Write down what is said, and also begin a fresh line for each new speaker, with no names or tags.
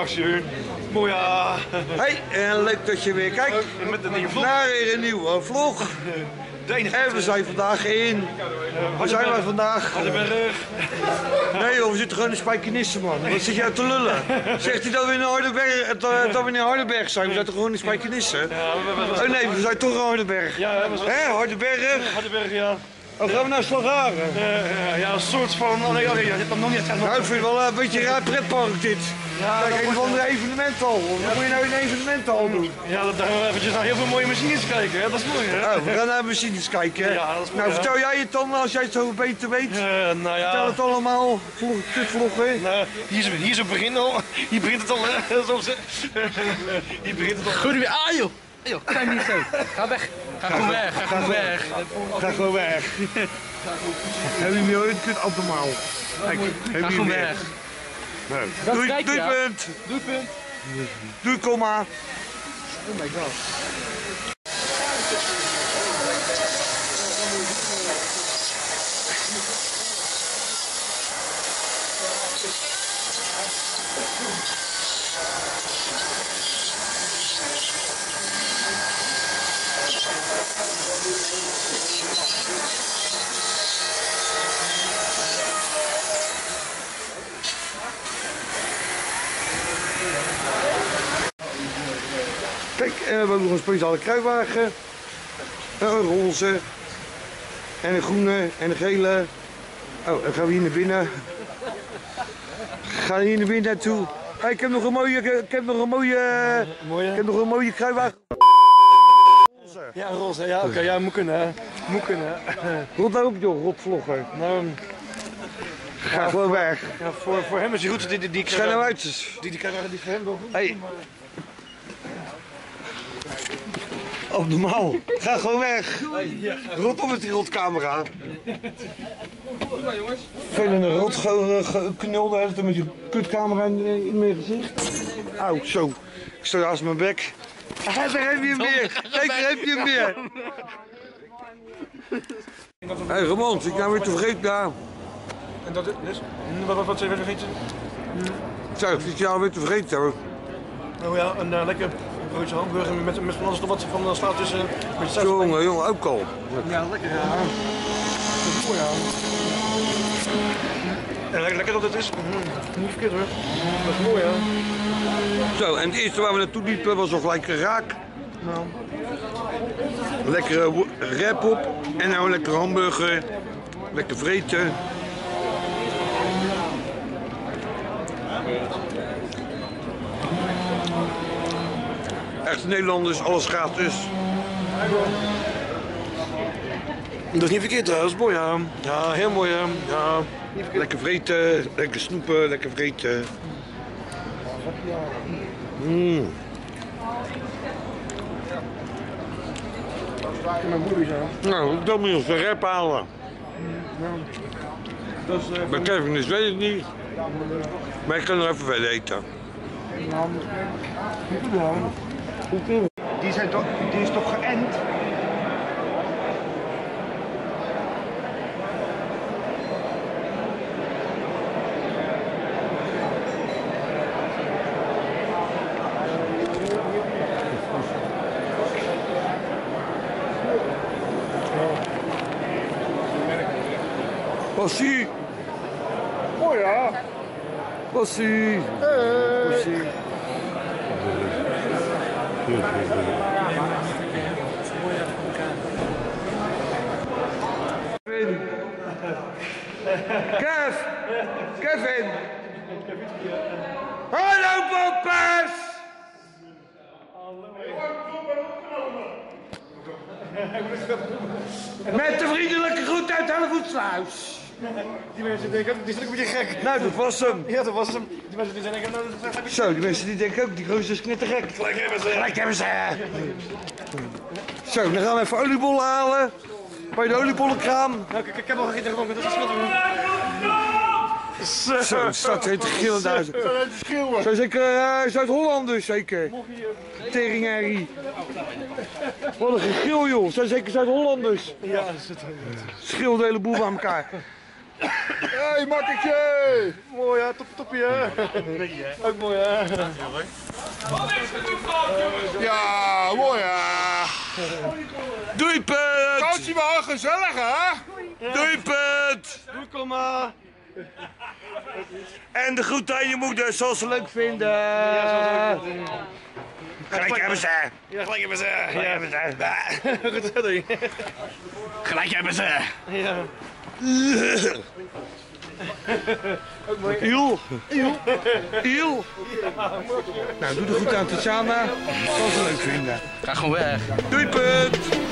Maxu. Mooi ja.
Hey, en leuk dat je weer kijkt
Met een nieuwe vlog.
naar weer een nieuwe vlog.
De enige.
En we zijn vandaag in. Waar zijn wij vandaag?
Hardenberg.
Nee joh, we zitten gewoon in Spijkenisse man. Wat zit jij te lullen? Zegt hij dat we in Hardenberg, eh, dat we in Hardenberg zijn? We zijn toch gewoon in Spijkenisse?
Ja, we hebben
Oh nee, we zijn toch in Hardenberg.
Ja,
Hè, Hardenberg?
Hardenberg, ja.
Oh, gaan we naar Slagaren?
Eh, ja, een soort van. Oh nee, oh nog niet echt
Nou, ik vind het wel een beetje een raar pretpark dit.
Ja,
Kijk, een of
wordt-
andere evenementhal. Wat moet je nou in een evenementhal doen?
Ja, dat- daar gaan we eventjes naar heel veel mooie machines kijken. Hè? Dat is mooi, hè?
Oh, we gaan naar machines kijken.
Ja, dat is goed,
Nou,
hè?
vertel jij het dan als jij het zo beter weet.
Eh, nou
Vertel
ja.
het allemaal. Vlog, dit vloggen.
Nou, hier, is, hier is het begin al. Hier begint het al, hè? Hier begint het al.
Goed weer aan joh. Joh, kijk niet zo. Ga weg. Ga gewoon weg. Ga gewoon weg.
Ga gewoon weg. Heb je hem heel kunt abnormaal. Kijk, heb
Ga
je
gewoon weg.
Nee. Doei, doei
ja.
punt.
Doei punt.
Doei komma.
Oh my god.
Kijk, en we hebben nog een speciale kruiwagen. Een roze. En een groene en een gele. Oh, dan gaan we hier naar binnen. Gaan we hier naar binnen naartoe. Hey, ik heb nog een mooie, ik heb nog een mooie, ik heb nog een mooie kruiwagen.
Ja, roze. Ja, oké. ja, moet kunnen? Moet kunnen.
Rot op joh, rotvlogger.
Nou,
Ga gewoon weg.
ja, voor, voor hem is die goed. Die, die, die,
Schijn nou uit.
Die, die die voor hem wel goed.
Hey. Oh, normaal. Ga gewoon weg. Rot op met die rotcamera. Verder een rot ge- ge- knul de hele tijd met die kutcamera in, in mijn gezicht. Auw, zo. Ik sta naast mijn bek. Daar heb je hem weer. Kijk, daar heb je hem weer. Hé hey, Ramon, zit ik nou weer te vergeten? Ja.
En dat is? Wat, wat, wat zijn we vergeten?
Zo, zit je nou weer te vergeten hoor.
Oh ja, een uh, lekker broodje hamburger met, met van alles nog wat van de slaat tussen. Met.
Jongen, jongen, ook al.
Ja, lekker ja. Dat is mooi ja. En lekker, lekker dat het is. Mm, niet verkeerd hoor. Dat is mooi ja.
Zo, en het eerste waar we naartoe liepen was nog gelijk raak. Lekkere wo- rap op en nou een lekkere hamburger. Lekker vreten. Echte Nederlanders, alles gratis.
Dat is niet verkeerd dat is mooi ja. Ja, heel mooi ja.
Lekker vreten, lekker snoepen, lekker vreten. Mm.
Mijn moeder.
Nou, dan moet je ons een rap halen.
Dat is uh,
Bij Kevin is weet ik niet. Maar ik kan nog even verder eten.
Die, zijn toch, die is toch geënt?
Passie,
Oh ja.
passie. Passie. Kevin. Kev. Kevin. Hallo Poppers. Met de vriendelijke groet uit Hellevoetsluis.
Die mensen denken ook, die zijn ook een beetje gek.
Nou, dat was hem.
Ja, dat was hem. Die mensen die zijn denken, nou dat
Zo, die mensen die denken ook, die gozer is knettergek.
Gelijk hebben ze.
Gelijk hebben ze. Zo, dan gaan we even oliebollen halen. Bij de oliebollenkraam.
Nou, ik, ik heb al gegeten gedronken, dat is wat
Zo, het staat er te gillen daar. Zo zeker Zuid-Holland dus, zeker. Teringherrie. Wat een gegil joh, zo zeker Zuid-Hollanders.
Ja, dat is het.
De hele boel bij elkaar.
Hey, makketje!
Mooi hè, top, toppie hè. Ook mooi hè.
Ja, mooi hè.
Doelpunt!
Coachie wel gezellig hè?
Doelpunt!
Doe kom maar.
En de groet aan je moeder, zoals ze leuk vinden.
Ja, zo is het ook.
Gelijk hebben ze.
Ja, gelijk hebben ze. Ja, goed zo doe
Gelijk hebben ze.
Ja.
Iel. Iel.
Nou, doe er goed aan Tatjana. Zoals ze leuk vinden.
Ga gewoon weg.
Doei, maar.